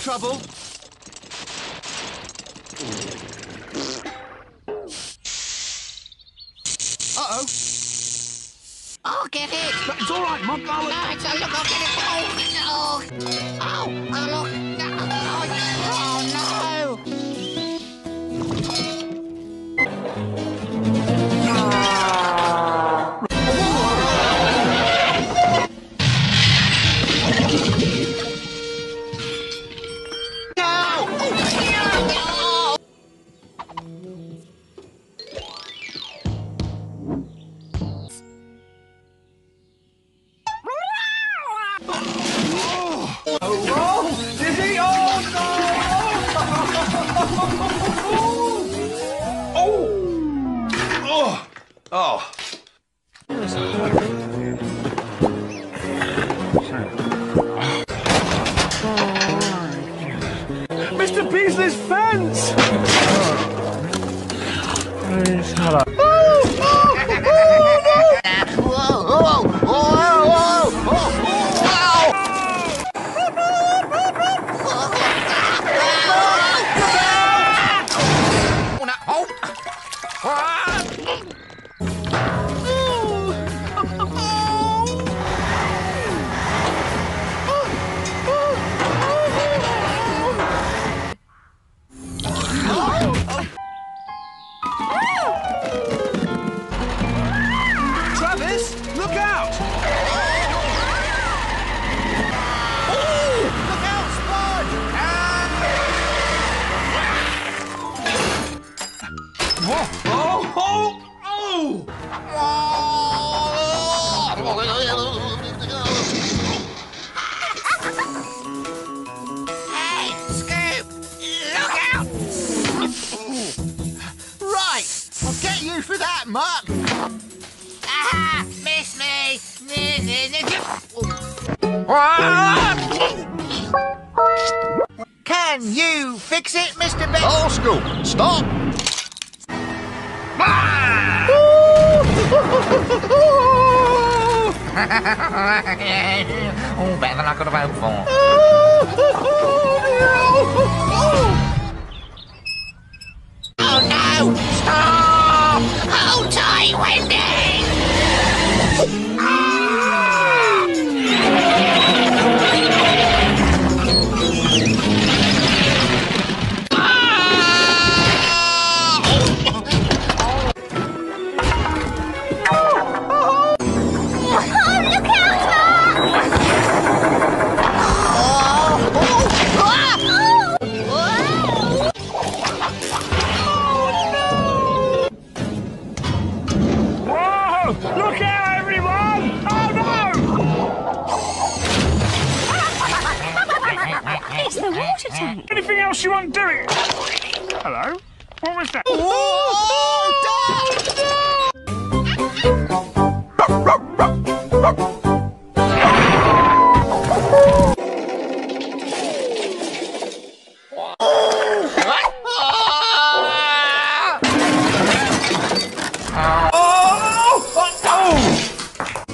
Trouble. Uh-oh. Oh, get it! It's all right, Mum. I'll... No, it's a look, I'll get it. Oh, oh, oh, oh look. Mr. you Muck. Ah, miss me! Miss me! Can you fix it, Mr. Ben? Old school, stop! oh, better than I could have hoped for. Oh no! Stop! Hold tight, Wendy!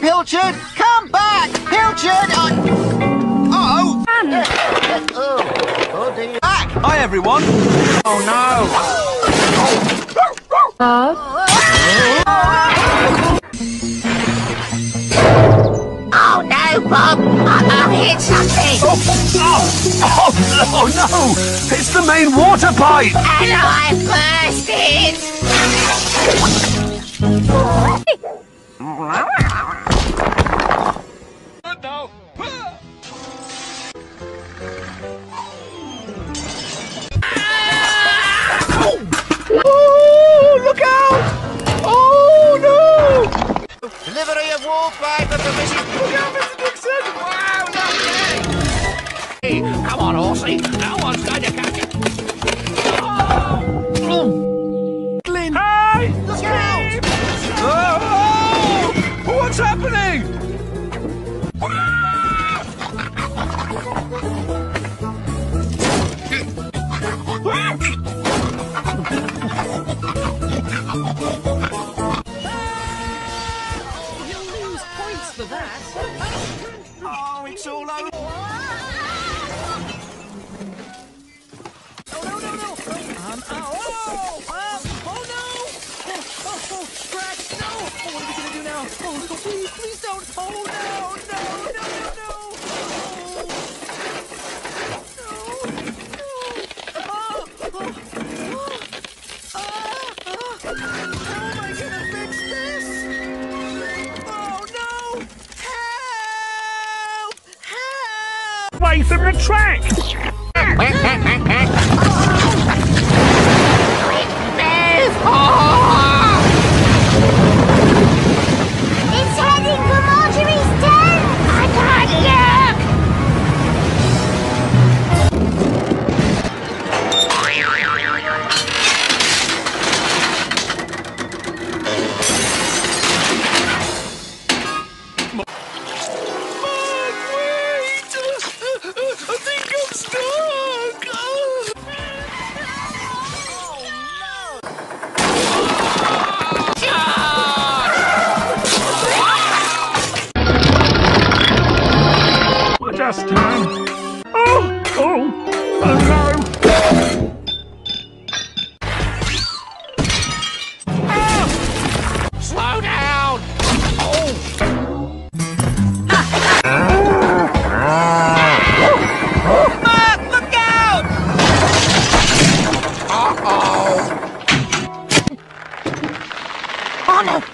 Pilchard, come back! Pilchard! Uh-oh! oh, oh dear. Back! Hi, everyone. Oh no, Bob! Oh. I, I hit something! Oh, oh no! It's the main water pipe! And I burst it! Come the track! Mama!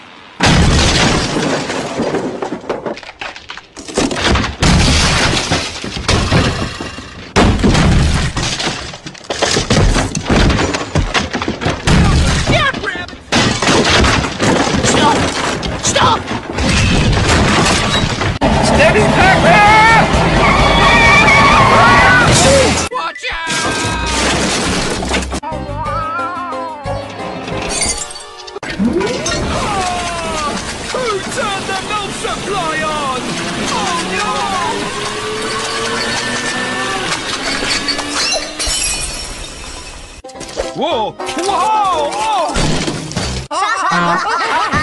Whoa! Oh!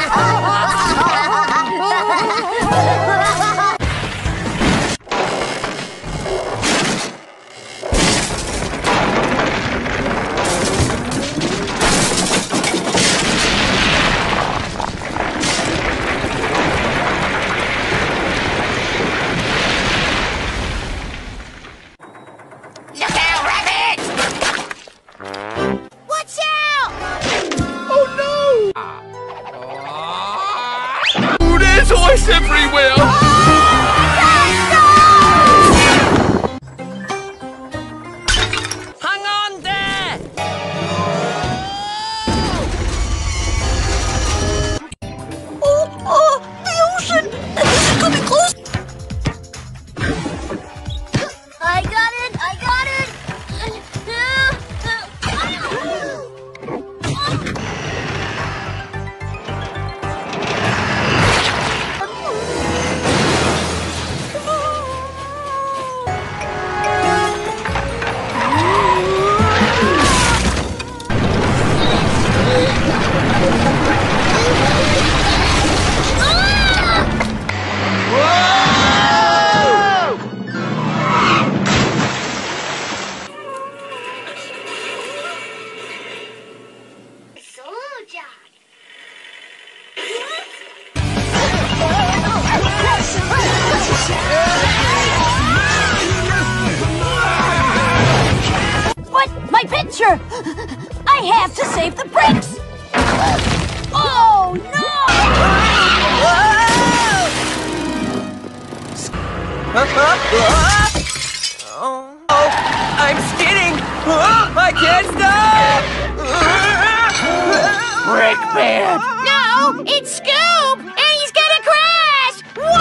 man! No, it's Scoop, And he's gonna crash! Whoa!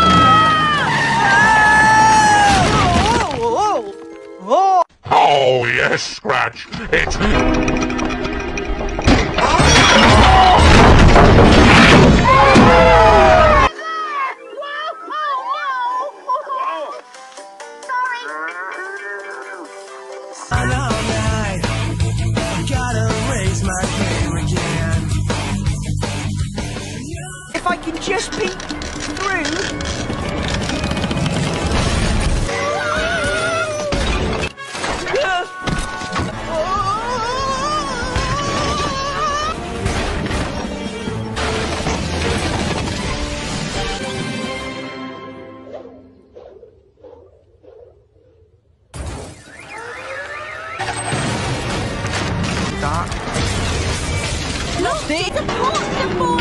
Oh, oh, oh. oh yes, Scratch. It's... just peek through Look, it's a porcelain ball!